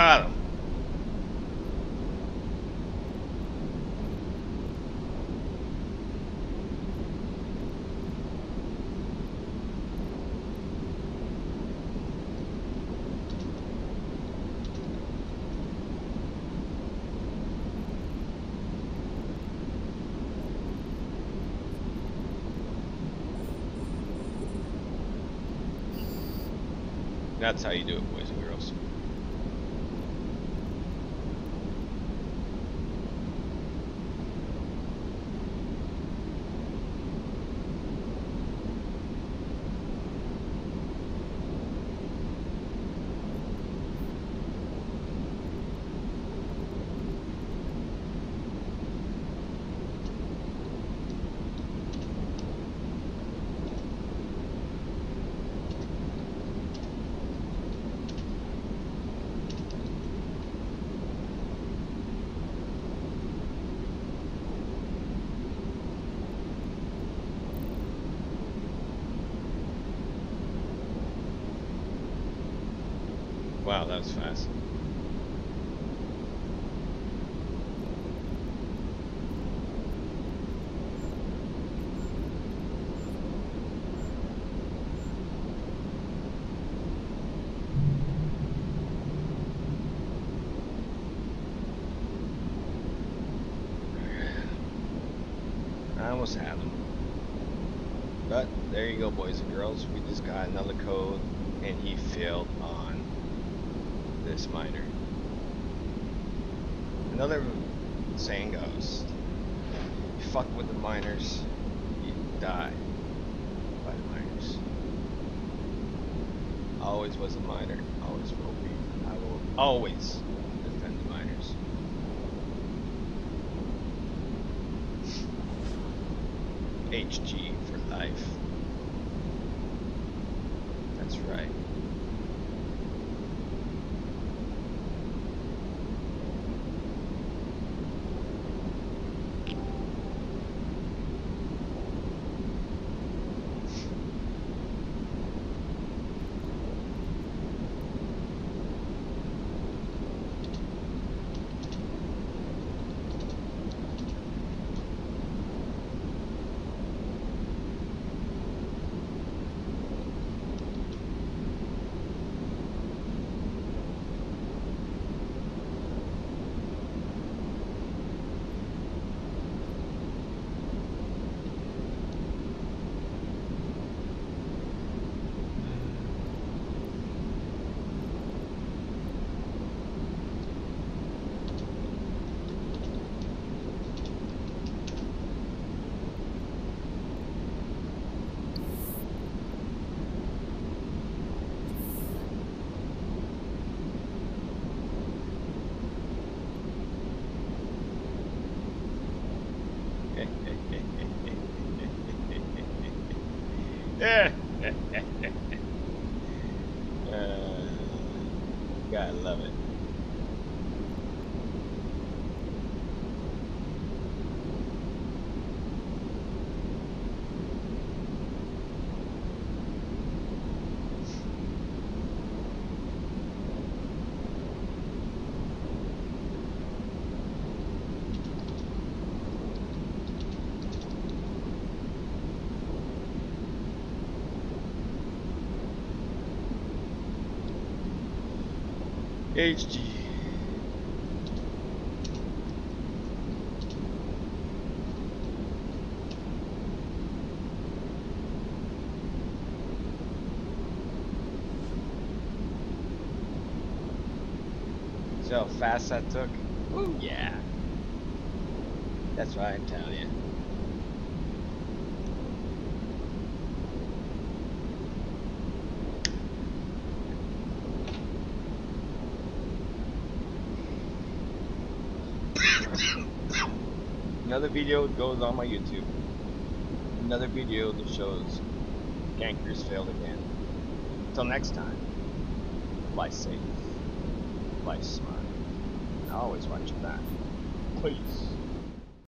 Got him. That's how you do it, boys and girls. Wow, that was fast. I almost had him. But there you go, boys and girls. We just got another code, and he failed on this miner. Another saying goes, you fuck with the miners, you die by the miners. Always was a miner, always will be. I will always defend the miners. AG for life. That's right. uh, gotta love it. AG. See how fast that took? Ooh, yeah. That's what I'm telling you. Another video goes on my YouTube. Another video that shows Gankers failed again. Until next time, fly safe, fly smart, and always watch your back. Peace.